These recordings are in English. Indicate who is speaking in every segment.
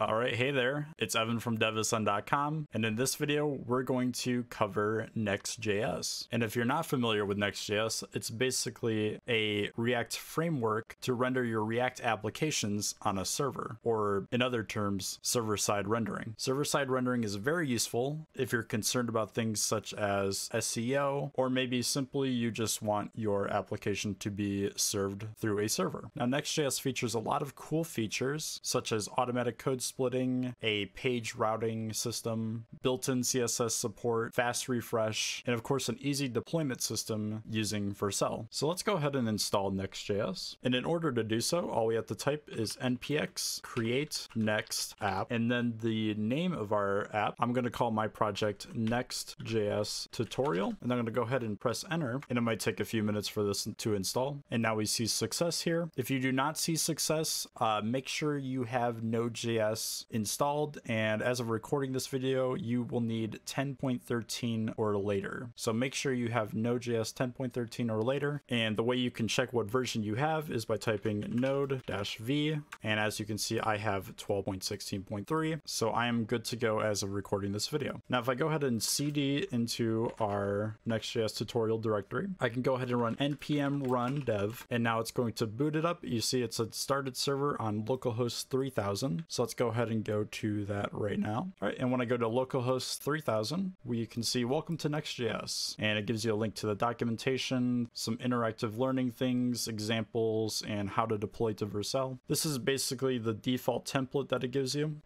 Speaker 1: All right, hey there, it's Evan from DevAscend.com, and in this video, we're going to cover Next.js. And if you're not familiar with Next.js, it's basically a React framework to render your React applications on a server, or in other terms, server side rendering. Server side rendering is very useful if you're concerned about things such as SEO, or maybe simply you just want your application to be served through a server. Now, Next.js features a lot of cool features, such as automatic code splitting, a page routing system, built in CSS support, fast refresh, and of course, an easy deployment system using Vercel. So let's go ahead and install Next.js. And in order to do so, all we have to type is npx create next app, and then the name of our app, I'm going to call my project Next.js tutorial, and I'm going to go ahead and press enter, and it might take a few minutes for this to install. And now we see success here. If you do not see success, uh, make sure you have Node.js installed and as of recording this video you will need 10.13 or later. So make sure you have node.js 10.13 or later and the way you can check what version you have is by typing node-v and as you can see I have 12.16.3 so I am good to go as of recording this video. Now if I go ahead and cd into our next.js tutorial directory I can go ahead and run npm run dev and now it's going to boot it up. You see it's a started server on localhost 3000 so let's go ahead and go to that right now. All right, and when I go to localhost 3000, we can see welcome to Next.js, and it gives you a link to the documentation, some interactive learning things, examples, and how to deploy to Vercel. This is basically the default template that it gives you.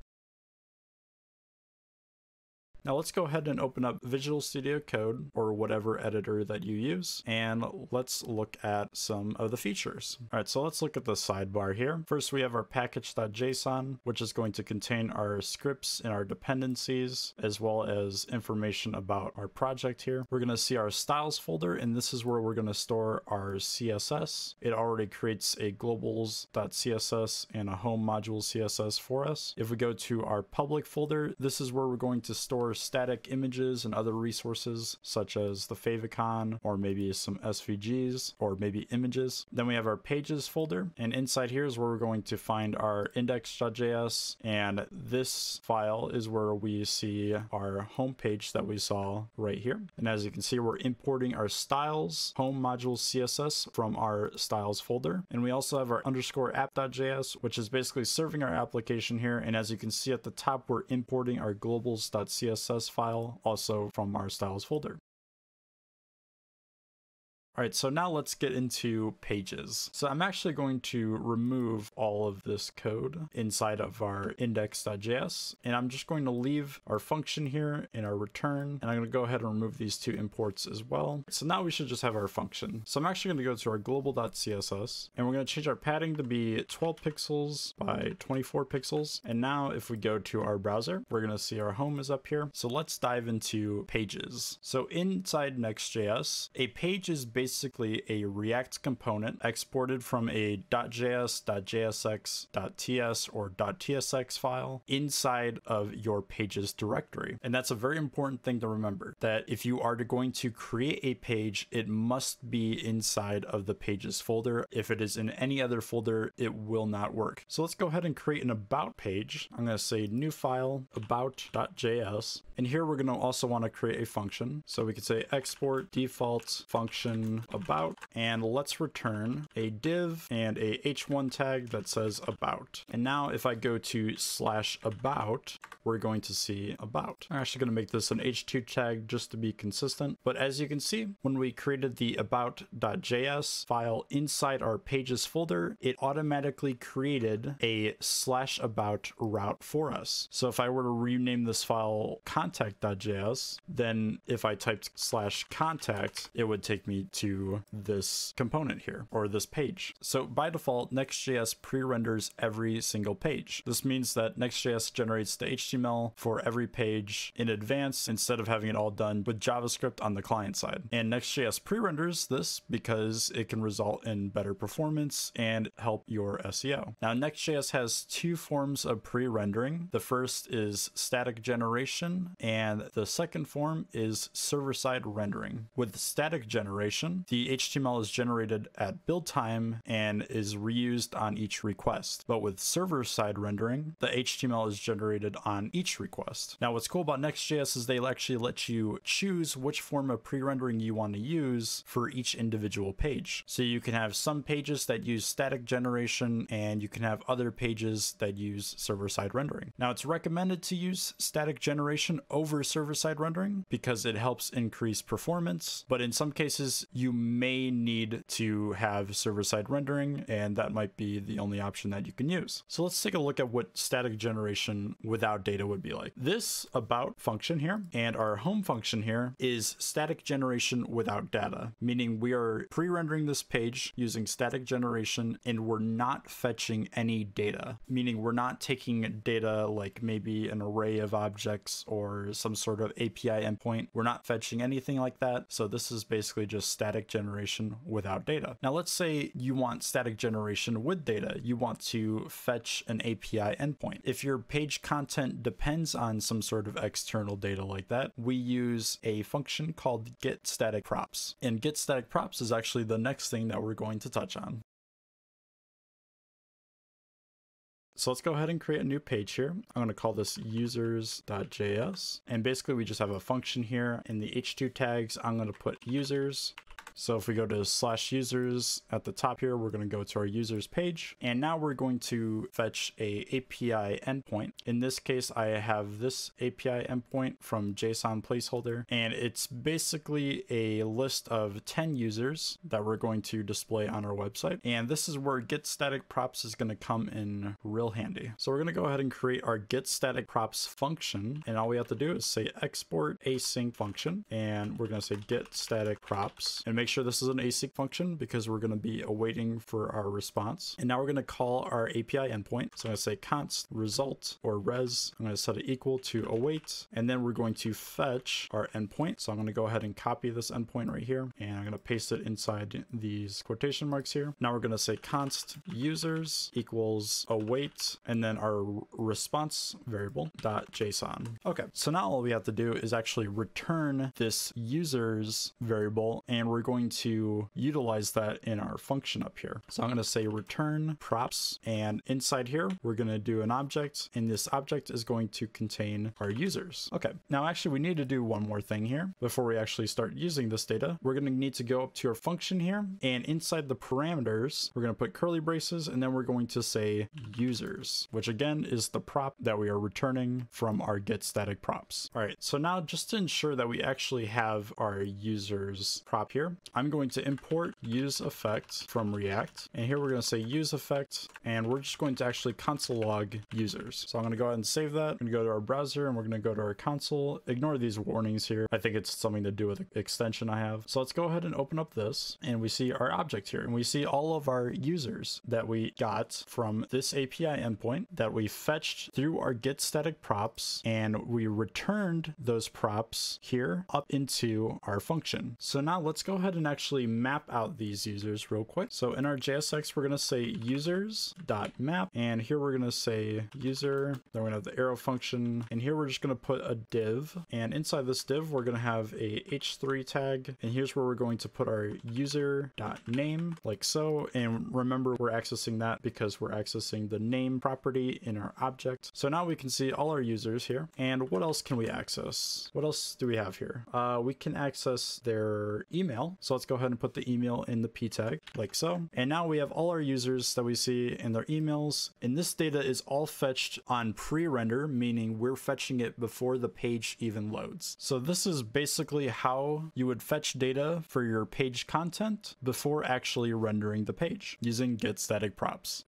Speaker 1: Now let's go ahead and open up Visual Studio Code or whatever editor that you use and let's look at some of the features. All right, so let's look at the sidebar here. First, we have our package.json, which is going to contain our scripts and our dependencies, as well as information about our project here. We're gonna see our styles folder, and this is where we're gonna store our CSS. It already creates a globals.css and a home module CSS for us. If we go to our public folder, this is where we're going to store static images and other resources such as the favicon or maybe some SVGs or maybe images. Then we have our pages folder and inside here is where we're going to find our index.js and this file is where we see our home page that we saw right here. And as you can see, we're importing our styles home module CSS from our styles folder. And we also have our underscore app.js, which is basically serving our application here. And as you can see at the top, we're importing our globals.css CSS file also from our styles folder. All right, so now let's get into pages. So I'm actually going to remove all of this code inside of our index.js, and I'm just going to leave our function here in our return, and I'm going to go ahead and remove these two imports as well. So now we should just have our function. So I'm actually going to go to our global.css, and we're going to change our padding to be 12 pixels by 24 pixels. And now if we go to our browser, we're going to see our home is up here. So let's dive into pages. So inside Next.js, a page is basically basically a React component exported from a .js, .jsx, .ts, or .tsx file inside of your pages directory. And that's a very important thing to remember, that if you are going to create a page, it must be inside of the pages folder. If it is in any other folder, it will not work. So let's go ahead and create an about page. I'm going to say new file about.js. And here we're going to also want to create a function. So we could say export default function about, and let's return a div and a h1 tag that says about. And now if I go to slash about, we're going to see about. I'm actually going to make this an h2 tag just to be consistent. But as you can see, when we created the about.js file inside our pages folder, it automatically created a slash about route for us. So if I were to rename this file contact.js, then if I typed slash contact, it would take me to this component here or this page. So by default, Next.js pre-renders every single page. This means that Next.js generates the HTML for every page in advance instead of having it all done with JavaScript on the client side. And Next.js pre-renders this because it can result in better performance and help your SEO. Now, Next.js has two forms of pre-rendering. The first is static generation and the second form is server-side rendering. With static generation, generation, the HTML is generated at build time and is reused on each request. But with server side rendering, the HTML is generated on each request. Now, what's cool about Next.js is they actually let you choose which form of pre-rendering you want to use for each individual page. So you can have some pages that use static generation and you can have other pages that use server-side rendering. Now, it's recommended to use static generation over server-side rendering because it helps increase performance, but in some cases you may need to have server-side rendering and that might be the only option that you can use. So let's take a look at what static generation without data would be like. This about function here and our home function here is static generation without data, meaning we are pre-rendering this page using static generation and we're not fetching any data, meaning we're not taking data like maybe an array of objects or some sort of API endpoint. We're not fetching anything like that. So this is basically just static generation without data. Now let's say you want static generation with data. You want to fetch an API endpoint. If your page content depends on some sort of external data like that, we use a function called get static props. And get static props is actually the next thing that we're going to touch on. So let's go ahead and create a new page here. I'm going to call this users.js. And basically we just have a function here in the h2 tags. I'm going to put users so if we go to slash users at the top here, we're going to go to our users page. And now we're going to fetch a API endpoint. In this case, I have this API endpoint from JSON placeholder, and it's basically a list of 10 users that we're going to display on our website. And this is where get static props is going to come in real handy. So we're going to go ahead and create our get static props function. And all we have to do is say export async function. And we're going to say get static props and make sure this is an async function because we're going to be awaiting for our response. And now we're going to call our API endpoint. So I'm going to say const result or res. I'm going to set it equal to await. And then we're going to fetch our endpoint. So I'm going to go ahead and copy this endpoint right here. And I'm going to paste it inside these quotation marks here. Now we're going to say const users equals await and then our response variable dot JSON. Okay, so now all we have to do is actually return this users variable and we're going going to utilize that in our function up here. So I'm going to say return props and inside here, we're going to do an object and this object is going to contain our users. Okay, now actually we need to do one more thing here before we actually start using this data. We're going to need to go up to our function here and inside the parameters, we're going to put curly braces and then we're going to say users, which again is the prop that we are returning from our get static props. All right, so now just to ensure that we actually have our users prop here, I'm going to import use effect from React. And here we're going to say use effect, and we're just going to actually console log users. So I'm going to go ahead and save that. I'm going to go to our browser and we're going to go to our console. Ignore these warnings here. I think it's something to do with the extension I have. So let's go ahead and open up this and we see our object here and we see all of our users that we got from this API endpoint that we fetched through our get static props and we returned those props here up into our function. So now let's go ahead ahead and actually map out these users real quick. So in our JSX, we're going to say users.map, and here we're going to say user, then we're going to have the arrow function, and here we're just going to put a div, and inside this div, we're going to have a h3 tag, and here's where we're going to put our user.name, like so, and remember we're accessing that because we're accessing the name property in our object. So now we can see all our users here, and what else can we access? What else do we have here? Uh, we can access their email, so let's go ahead and put the email in the p tag like so. And now we have all our users that we see in their emails. And this data is all fetched on pre-render, meaning we're fetching it before the page even loads. So this is basically how you would fetch data for your page content before actually rendering the page using get static props.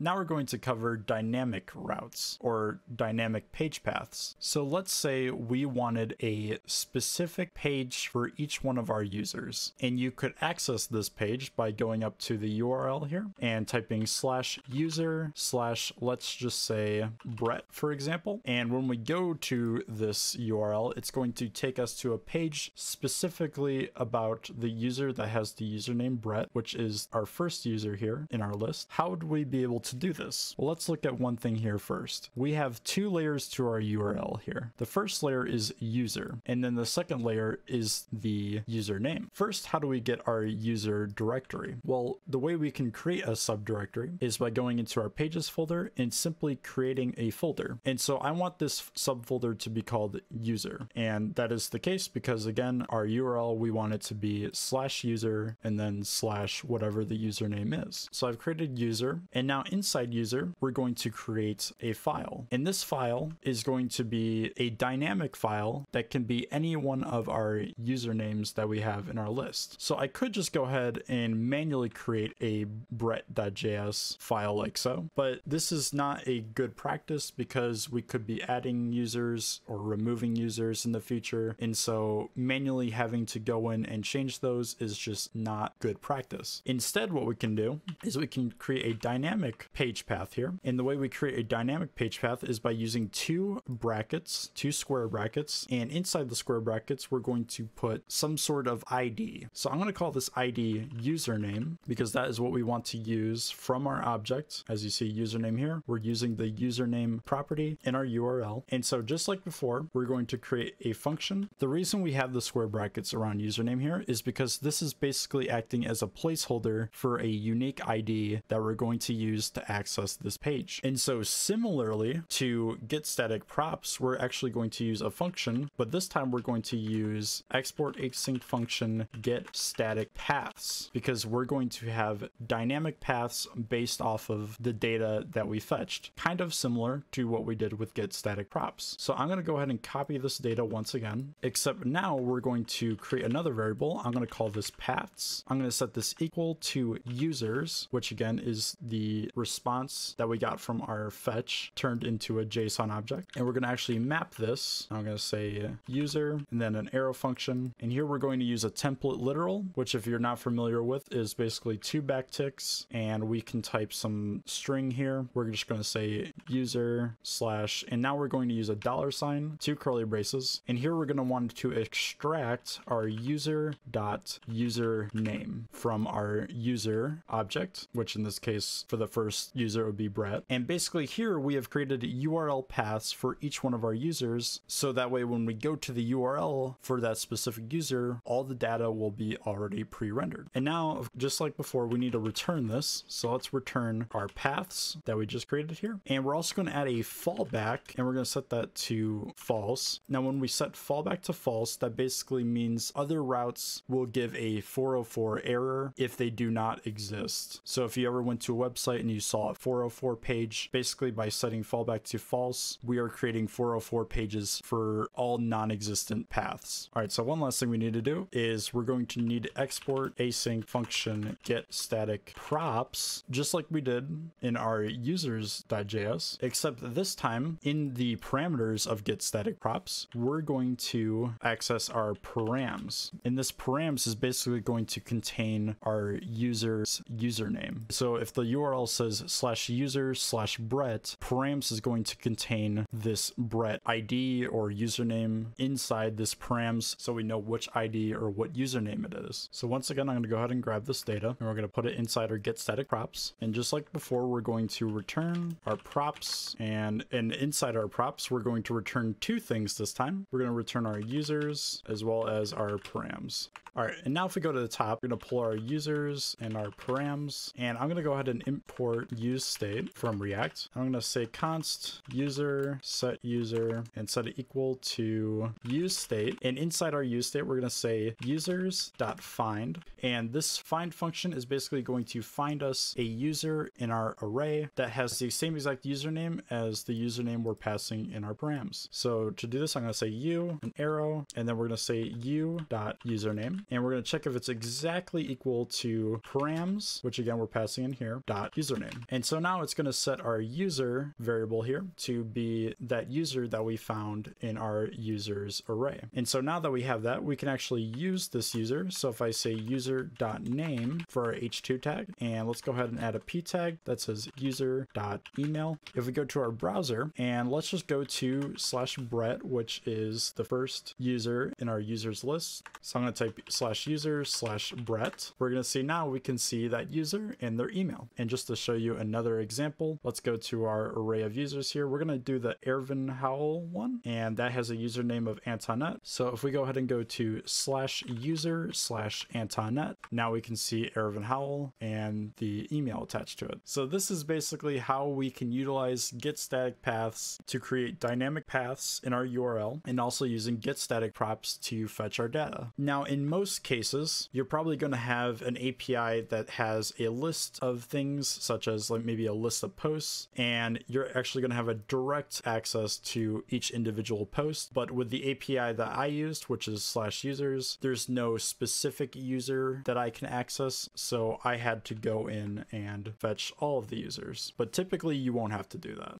Speaker 1: Now we're going to cover dynamic routes or dynamic page paths. So let's say we wanted a specific page for each one of our users, and you could access this page by going up to the URL here and typing slash user slash, let's just say Brett, for example. And when we go to this URL, it's going to take us to a page specifically about the user that has the username Brett, which is our first user here in our list. How would we be able to do this? Well, let's look at one thing here first. We have two layers to our URL here. The first layer is user, and then the second layer is the username. First, how do we get our user directory? Well, the way we can create a subdirectory is by going into our pages folder and simply creating a folder. And so I want this subfolder to be called user. And that is the case because again, our URL, we want it to be slash user and then slash whatever the username is. So I've created user and now inside user, we're going to create a file. And this file is going to be a dynamic file that can be any one of our usernames that we have in our list. So I could just go ahead and manually create a brett.js file like so, but this is not a good practice because we could be adding users or removing users in the future. And so manually having to go in and change those is just not good practice. Instead, what we can do is we can create a dynamic page path here. And the way we create a dynamic page path is by using two brackets, two square brackets. And inside the square brackets, we're going to put some sort of ID. So I'm going to call this ID username because that is what we want to use from our object. As you see username here, we're using the username property in our URL. And so just like before, we're going to create a function. The reason we have the square brackets around username here is because this is basically acting as a placeholder for a unique ID that we're going to use to access this page. And so similarly to get static props, we're actually going to use a function, but this time we're going to use export async function get static paths because we're going to have dynamic paths based off of the data that we fetched, kind of similar to what we did with get static props. So I'm going to go ahead and copy this data once again, except now we're going to create another variable. I'm going to call this paths. I'm going to set this equal to users, which again is the response that we got from our fetch turned into a JSON object. And we're going to actually map this. I'm going to say user and then an arrow function. And here we're going to use a template literal, which if you're not familiar with is basically two backticks and we can type some string here. We're just going to say user slash, and now we're going to use a dollar sign, two curly braces. And here we're going to want to extract our user dot username from our user object, which in this case for the first user would be Brett. And basically here we have created URL paths for each one of our users. So that way when we go to the URL for that specific user, all the data will be already pre-rendered. And now, just like before, we need to return this. So let's return our paths that we just created here. And we're also going to add a fallback and we're going to set that to false. Now, when we set fallback to false, that basically means other routes will give a 404 error if they do not exist. So if you ever went to a website and you saw a 404 page, basically by setting fallback to false, we are creating 404 pages for all non-existent paths. All right, so one last thing we need to do is we're going to need to export async function get static props, just like we did in our users.js, except this time in the parameters of get static props, we're going to access our params. And this params is basically going to contain our user's username. So if the URL says slash user slash Brett, params is going to contain this Brett ID or username inside this params so we know which ID or what username it is. So once again, I'm going to go ahead and grab this data and we're going to put it inside our get static props. And just like before, we're going to return our props and, and inside our props, we're going to return two things this time. We're going to return our users as well as our params. All right, and now if we go to the top, we're going to pull our users and our params, and I'm going to go ahead and import use state from React. I'm going to say const user set user and set it equal to use state. And inside our use state, we're going to say users dot find, and this find function is basically going to find us a user in our array that has the same exact username as the username we're passing in our params. So to do this, I'm going to say u, an arrow, and then we're going to say u dot username and we're going to check if it's exactly equal to params, which again we're passing in here, dot username. And so now it's going to set our user variable here to be that user that we found in our users array. And so now that we have that, we can actually use this user. So if I say user dot name for our h2 tag, and let's go ahead and add a p tag that says user dot email. If we go to our browser and let's just go to slash Brett, which is the first user in our users list. So I'm going to type slash user slash Brett. We're going to see now we can see that user and their email. And just to show show you another example. Let's go to our array of users here. We're going to do the Ervin Howell one, and that has a username of Antoinette. So if we go ahead and go to slash user slash Antoinette, now we can see Ervin Howell and the email attached to it. So this is basically how we can utilize get static paths to create dynamic paths in our URL and also using get static props to fetch our data. Now, in most cases, you're probably going to have an API that has a list of things such as like maybe a list of posts and you're actually going to have a direct access to each individual post. But with the API that I used, which is slash users, there's no specific user that I can access. So I had to go in and fetch all of the users. But typically you won't have to do that.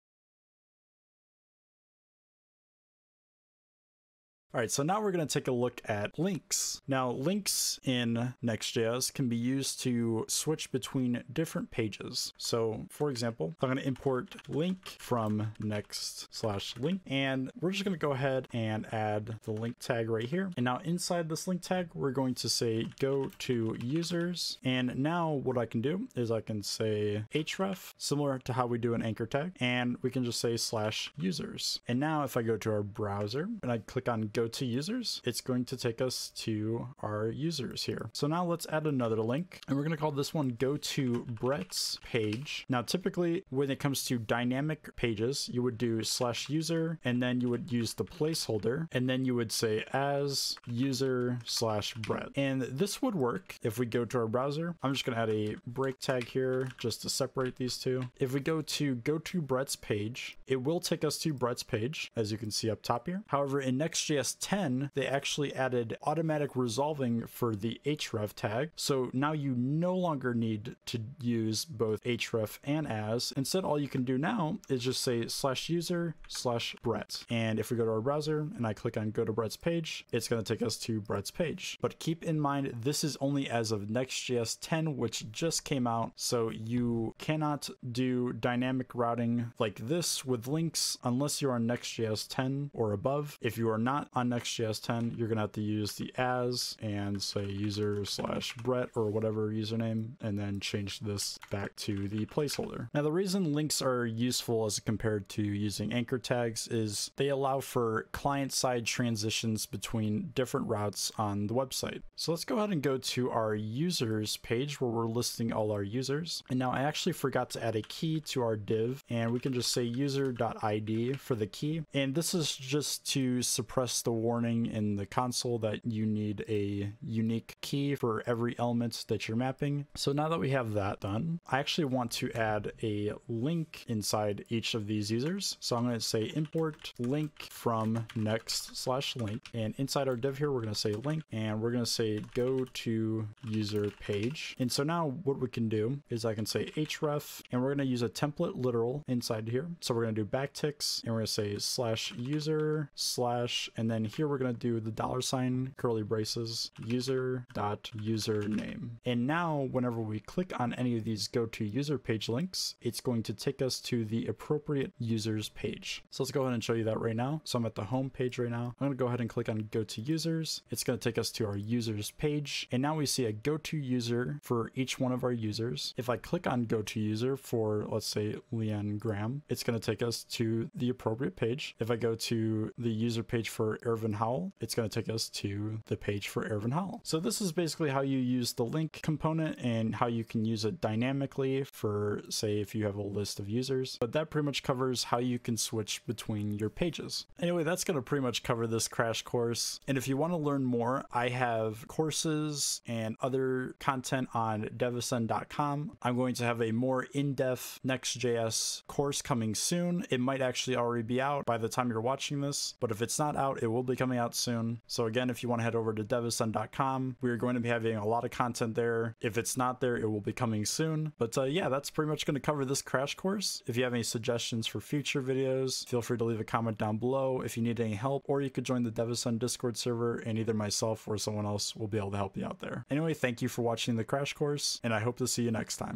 Speaker 1: All right, so now we're going to take a look at links. Now, links in Next.js can be used to switch between different pages. So, for example, I'm going to import link from next slash link, and we're just going to go ahead and add the link tag right here. And now inside this link tag, we're going to say go to users. And now what I can do is I can say href, similar to how we do an anchor tag, and we can just say slash users. And now if I go to our browser and I click on go to users, it's going to take us to our users here. So now let's add another link and we're going to call this one go to Brett's page. Now, typically when it comes to dynamic pages, you would do slash user and then you would use the placeholder and then you would say as user slash Brett. And this would work if we go to our browser. I'm just going to add a break tag here just to separate these two. If we go to go to Brett's page, it will take us to Brett's page, as you can see up top here. However, in Next.js 10, they actually added automatic resolving for the href tag. So now you no longer need to use both href and as. Instead, all you can do now is just say slash user slash Brett. And if we go to our browser and I click on go to Brett's page, it's going to take us to Brett's page. But keep in mind, this is only as of Next.js 10, which just came out. So you cannot do dynamic routing like this with links unless you're on Next.js 10 or above. If you are not on Next.js 10, you're going to have to use the as and say user slash Brett or whatever username, and then change this back to the placeholder. Now, the reason links are useful as compared to using anchor tags is they allow for client side transitions between different routes on the website. So let's go ahead and go to our users page where we're listing all our users. And now I actually forgot to add a key to our div, and we can just say user.id for the key. And this is just to suppress the warning in the console that you need a unique key for every element that you're mapping. So now that we have that done, I actually want to add a link inside each of these users. So I'm going to say import link from next slash link. And inside our div here, we're going to say link and we're going to say go to user page. And so now what we can do is I can say href and we're going to use a template literal inside here. So we're going to do backticks and we're going to say slash user slash and then here we're going to do the dollar sign curly braces user dot username. And now whenever we click on any of these go to user page links, it's going to take us to the appropriate users page. So let's go ahead and show you that right now. So I'm at the home page right now. I'm going to go ahead and click on go to users. It's going to take us to our users page. And now we see a go to user for each one of our users. If I click on go to user for let's say Leanne Graham, it's going to take us to the appropriate page. If I go to the user page for Ervin Howell, it's going to take us to the page for Ervin Howell. So this is basically how you use the link component and how you can use it dynamically for say if you have a list of users. But that pretty much covers how you can switch between your pages. Anyway, that's going to pretty much cover this crash course. And if you want to learn more, I have courses and other content on devascend.com. I'm going to have a more in-depth Next.js course coming soon. It might actually already be out by the time you're watching this, but if it's not out, it will be coming out soon. So again, if you want to head over to devascend.com, we're going to be having a lot of content there. If it's not there, it will be coming soon. But uh, yeah, that's pretty much going to cover this crash course. If you have any suggestions for future videos, feel free to leave a comment down below if you need any help, or you could join the DevAscend Discord server and either myself or someone else will be able to help you out there. Anyway, thank you for watching the crash course, and I hope to see you next time.